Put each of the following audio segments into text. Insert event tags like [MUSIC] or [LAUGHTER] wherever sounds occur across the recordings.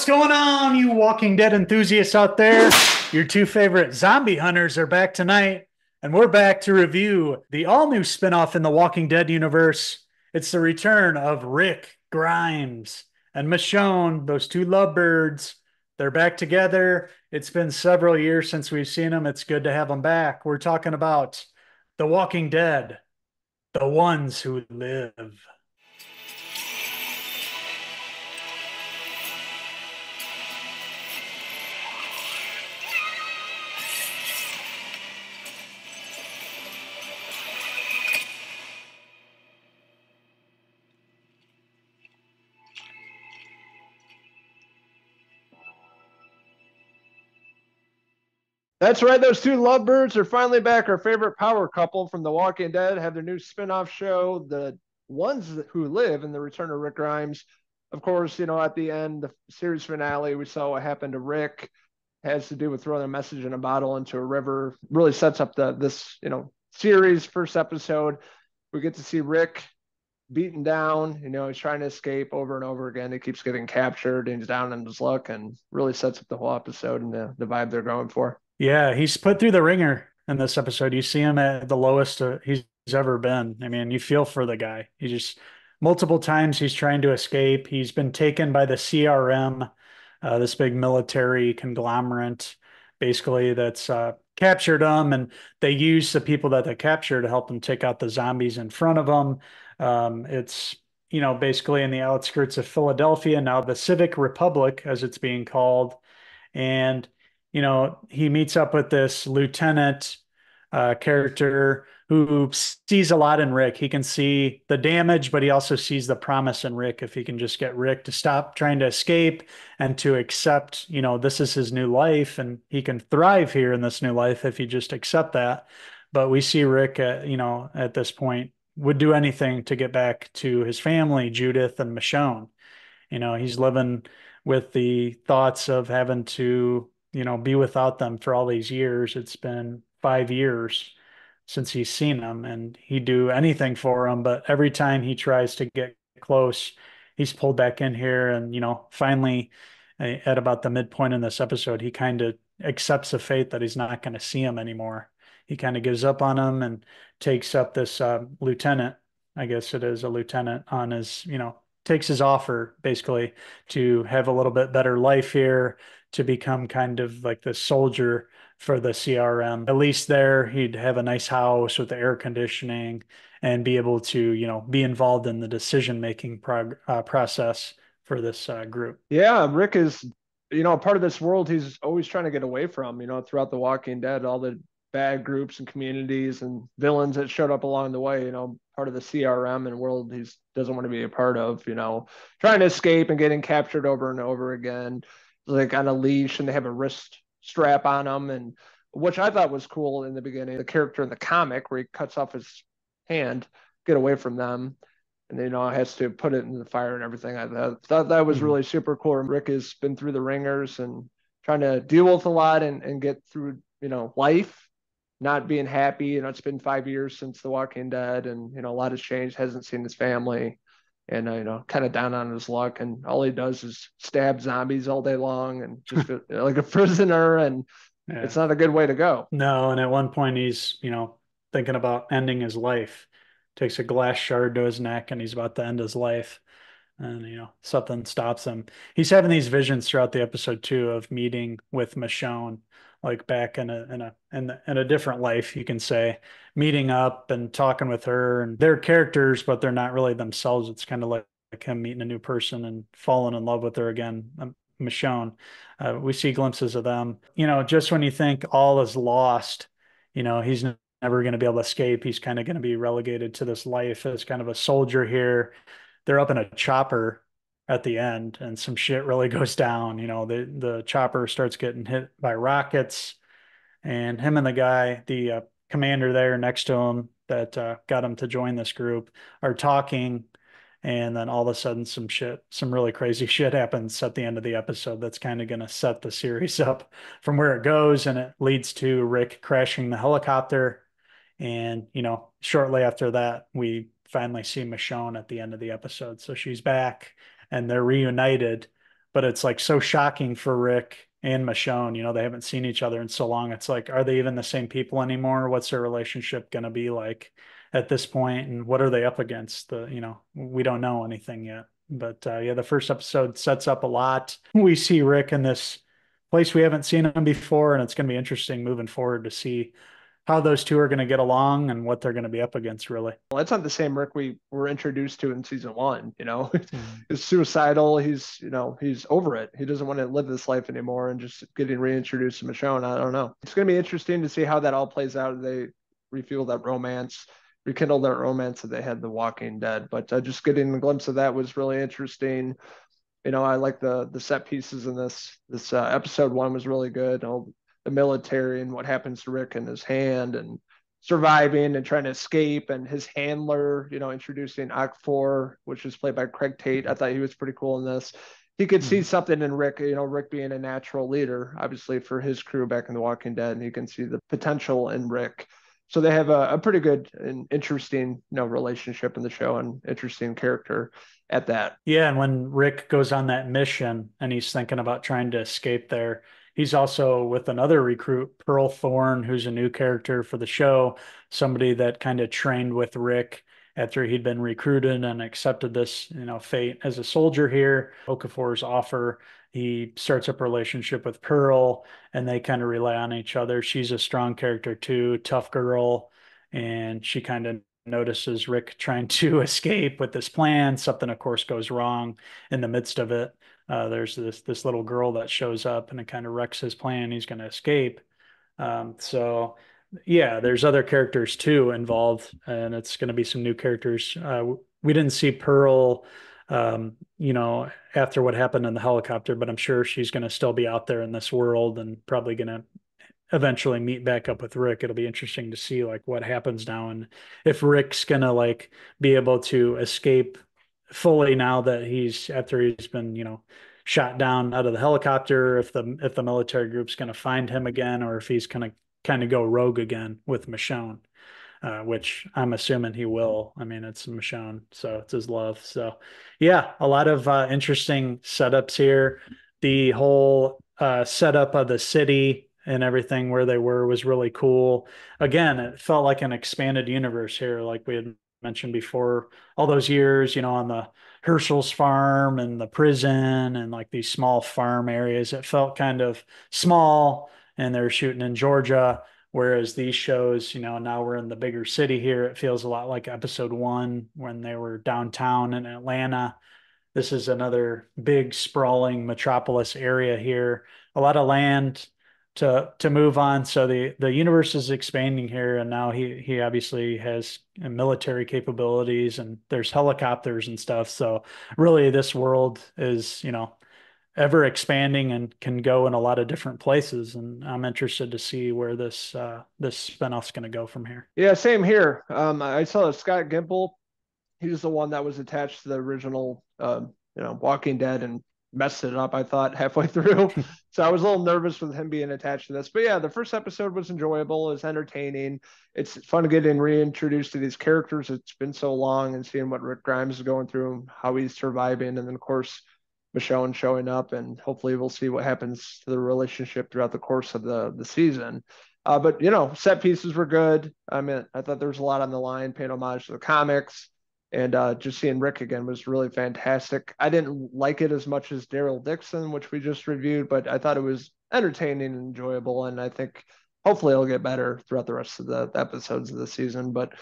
What's going on, you Walking Dead enthusiasts out there? Your two favorite zombie hunters are back tonight, and we're back to review the all new spinoff in the Walking Dead universe. It's the return of Rick Grimes and Michonne, those two lovebirds. They're back together. It's been several years since we've seen them. It's good to have them back. We're talking about The Walking Dead, the ones who live. That's right. Those two lovebirds are finally back. Our favorite power couple from The Walking Dead have their new spin-off show, The Ones Who Live, and the return of Rick Grimes. Of course, you know, at the end, the series finale, we saw what happened to Rick. Has to do with throwing a message in a bottle into a river. Really sets up the this, you know, series first episode. We get to see Rick beaten down. You know, he's trying to escape over and over again. He keeps getting captured and he's down in his luck and really sets up the whole episode and the, the vibe they're going for. Yeah, he's put through the ringer in this episode. You see him at the lowest uh, he's ever been. I mean, you feel for the guy. He just multiple times he's trying to escape. He's been taken by the CRM, uh, this big military conglomerate, basically that's uh, captured him, and they use the people that they capture to help them take out the zombies in front of them. Um, it's you know basically in the outskirts of Philadelphia now, the Civic Republic, as it's being called, and you know, he meets up with this lieutenant uh, character who sees a lot in Rick. He can see the damage, but he also sees the promise in Rick if he can just get Rick to stop trying to escape and to accept, you know, this is his new life and he can thrive here in this new life if he just accept that. But we see Rick, at, you know, at this point would do anything to get back to his family, Judith and Michonne. You know, he's living with the thoughts of having to you know, be without them for all these years. It's been five years since he's seen them and he'd do anything for them. But every time he tries to get close, he's pulled back in here. And, you know, finally, at about the midpoint in this episode, he kind of accepts the fate that he's not going to see him anymore. He kind of gives up on him and takes up this uh, lieutenant, I guess it is a lieutenant, on his, you know, takes his offer basically to have a little bit better life here, to become kind of like the soldier for the CRM. At least there, he'd have a nice house with the air conditioning and be able to, you know, be involved in the decision making prog- uh, process for this uh, group. Yeah, Rick is, you know, part of this world he's always trying to get away from. You know, throughout The Walking Dead, all the bad groups and communities and villains that showed up along the way. You know, part of the CRM and world he doesn't want to be a part of. You know, trying to escape and getting captured over and over again like on a leash and they have a wrist strap on them and which I thought was cool in the beginning. The character in the comic where he cuts off his hand, get away from them, and you know has to put it in the fire and everything. I thought, thought that was mm-hmm. really super cool. Rick has been through the ringers and trying to deal with a lot and, and get through you know life, not being happy. You know it's been five years since The Walking Dead, and you know a lot has changed. Hasn't seen his family and uh, you know kind of down on his luck and all he does is stab zombies all day long and just [LAUGHS] like a prisoner and yeah. it's not a good way to go. No and at one point he's you know thinking about ending his life. Takes a glass shard to his neck and he's about to end his life. And you know something stops him. He's having these visions throughout the episode too of meeting with michonne like back in a in a in, in a different life you can say meeting up and talking with her and they're characters but they're not really themselves. It's kind of like, like him meeting a new person and falling in love with her again um, michonne. Uh, we see glimpses of them. You know just when you think all is lost you know he's never going to be able to escape. He's kind of going to be relegated to this life as kind of a soldier here. They're up in a chopper at the end and some shit really [LAUGHS] goes down. You know, the the chopper starts getting hit by rockets, and him and the guy, the uh, commander there next to him that uh, got him to join this group, are talking. And then all of a sudden, some shit, some really crazy [LAUGHS] shit happens at the end of the episode that's kind of going to set the series [LAUGHS] up from where it goes. And it leads to Rick crashing the helicopter. And, you know, shortly after that, we finally see Michonne at the end of the episode. So she's back and they're reunited but it's like so shocking for Rick and Michonne. You know, they haven't seen each other in so long. It's like, are they even the same people anymore? What's their relationship going to be like at this point? and what are they up against? The you know, we don't know anything yet. But uh, yeah, the first episode sets up a lot. [LAUGHS] We see Rick in this place we haven't seen him before, and it's going to be interesting moving forward to see how those two are going to get along and what they're going to be up against really. Well that's not the same rick we were introduced to in season one you know? Mm-hmm. [LAUGHS] he's suicidal he's you know he's over it. He doesn't want to live this life anymore and just getting reintroduced to michonne i don't know. It's going to be interesting to see how that all plays out they refuel that romance rekindle that romance that they had the walking dead. But uh, just getting a glimpse of that was really interesting. You know i like the the set pieces in this this uh, episode one was really good. All the military and what happens to Rick and his hand and surviving and trying to escape and his handler, you know, introducing Okafor, which is played by Craig Tate. I thought he was pretty cool in this. He could see hmm. something in Rick, you know, Rick being a natural leader, obviously for his crew back in The Walking Dead, and he can see the potential in Rick. So they have a, a pretty good and interesting, you know, relationship in the show and interesting character at that. Yeah, and when Rick goes on that mission and he's thinking about trying to escape there, He's also with another recruit, Pearl Thorne, who's a new character for the show, somebody that kind of trained with Rick after he'd been recruited and accepted this, you know, fate as a soldier here. Okafor's offer. He starts up a relationship with Pearl and they kind of rely on each other. She's a strong character too, tough girl, and she kind of notices Rick trying to [LAUGHS] escape with this plan. Something, of course, goes wrong in the midst of it uh, there's this this little girl that shows up and it kind of wrecks his plan. He's going to escape. Um, so yeah, there's other characters too involved, and it's going to be some new characters. Uh, we didn't see Pearl, um, you know, after what happened in the helicopter, but I'm sure she's going to still be out there in this world and probably going to eventually meet back up with Rick. It'll be interesting to see like what happens now and if Rick's to like be able to escape fully now that he's after he's been you know shot down out of the helicopter if the if the military group's going to find him again or if he's going to kind of go rogue again with Michonne uh, which I'm assuming he will. I mean, it's Michonne, so it's his love. So, yeah, a lot of uh, interesting setups here. The whole uh, setup of the city and everything where they were was really cool. Again, it felt like an expanded universe here, like we had mentioned before, all those years, you know, on the Hershel's farm and the prison and like these small farm areas, it felt kind of small and they're shooting in Georgia. Whereas these shows, you know, now we're in the bigger city here. It feels a lot like episode one when they were downtown in Atlanta. This is another big, sprawling metropolis area here. A lot of land, to to move on. So the the universe is expanding here, and now he he obviously has military capabilities, and there's helicopters and stuff. So really, this world is you know ever expanding and can go in a lot of different places. And I'm interested to see where this uh, this spinoff's going to go from here. Yeah, same here. Um, I saw Scott Gimple. He's the one that was attached to the original, uh, you know, Walking Dead and messed it up, I thought, halfway [LAUGHS] through. so I was a little nervous with him being attached to this. But yeah, the first episode was enjoyable, it's entertaining. It's fun getting reintroduced to these characters. It's been so long and seeing what Rick Grimes is going through, how he's surviving, and then of course Michonne showing up, and hopefully we'll see what happens to the relationship throughout the course of the the season. Uh, but you know, set pieces were good. I mean, I thought there was a lot on the line, paying homage to the comics and uh, just seeing Rick again was really fantastic. I didn't like it as much as Daryl Dixon, which we just reviewed, but I thought it was entertaining and enjoyable, and I think hopefully it'll get better throughout the rest of the episodes of the season. But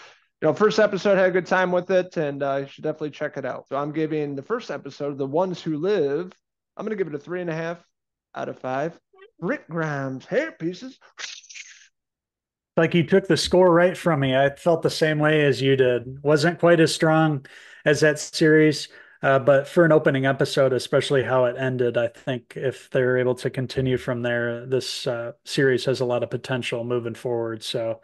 you know, first episode had a good time with it, and uh, you should definitely check it out. So I'm giving the first episode, "The Ones Who Live," I'm to give it a three and a half out of five. Rick Grimes hair pieces like you took the score right from me. I felt the same way as you did. Wasn't quite as strong as that series, uh, but for an opening episode, especially how it ended, I think if they're able to continue from there, this uh, series has a lot of potential moving forward. So,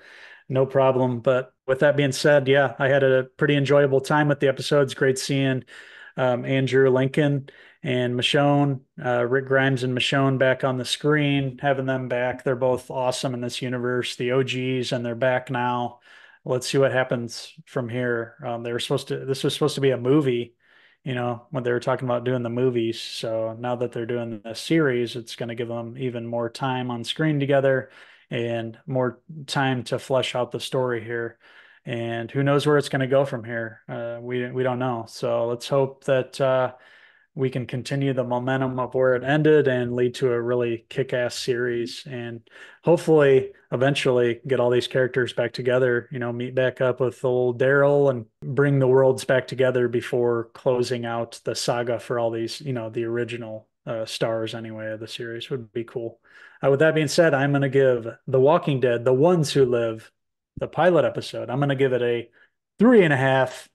no problem. But with that being said, yeah, I had a pretty enjoyable time with the episodes. Great seeing um, Andrew Lincoln and Michonne, uh, Rick Grimes and Michonne back on the screen, having them back. They're both awesome in this universe, the OGs, and they're back now. Let's see what happens from here. Um, they were supposed to, this was supposed to be a movie, you know, when they were talking about doing the movies. So now that they're doing the series, it's going to give them even more time on screen together and more time to flesh out the story here. And who knows where it's going to go from here? Uh, we we don't know. So let's hope that uh, we can continue the momentum of where it ended and lead to a really kick-ass series and hopefully eventually get all these characters back together you know meet back up with old daryl and bring the worlds back together before closing out the saga for all these you know the original uh, stars anyway of the series would be cool uh, with that being said i'm going to give the walking dead the ones who live the pilot episode i'm going to give it a three and a half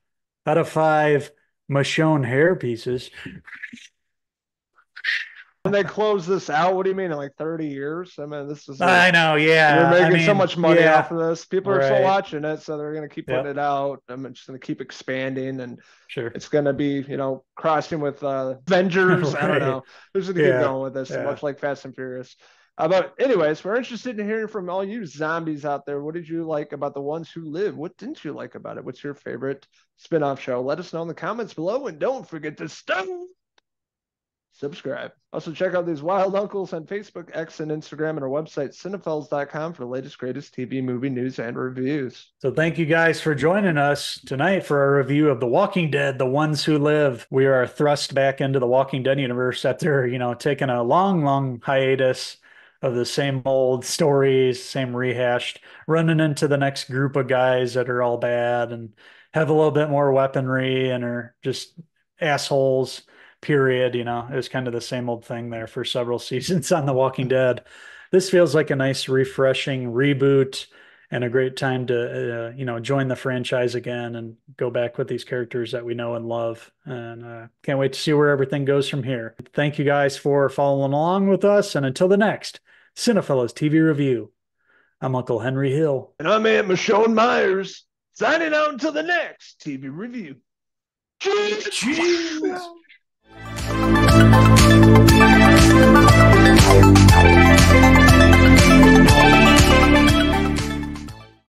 out of five Michonne hair pieces. When they close this out, what do you mean in like 30 years? I mean, this is. Like, I know, yeah. They're making I mean, so much money yeah. off of this. People are Right. still watching it, so they're going to keep Yep. putting it out. I'm just going to keep expanding, and Sure. it's going to be, you know, crossing with uh, Avengers. [LAUGHS] I don't know. They're just going to Yeah. keep going with this, Yeah. much like Fast and Furious. Uh, but anyways, we're interested in hearing from all you zombies out there. What did you like about the ones who live? What didn't you like about it? What's your favorite spin-off show? Let us know in the comments below, and don't forget to stop subscribe. Also, check out these wild uncles on Facebook, X, and Instagram, and our website, CinePhellas.com for the latest, greatest TV, movie news, and reviews. So thank you guys for joining us tonight for our review of The Walking Dead, The Ones Who Live. We are thrust back into the Walking Dead universe after, you know, taking a long, long hiatus of the same old stories, same rehashed, running into the next group of guys that are all bad and have a little bit more weaponry and are just assholes, period. You know, it was kind of the same old thing there for several [LAUGHS] seasons on The Walking Dead. This feels like a nice, refreshing reboot and a great time to uh, you know join the franchise again and go back with these characters that we know and love and uh, can't wait to see where everything goes from here thank you guys for following along with us and until the next CinePhellas tv review i'm uncle henry hill And I'm Aunt Michonne Myers, signing out until the next TV review. Cheers! Cheers! You.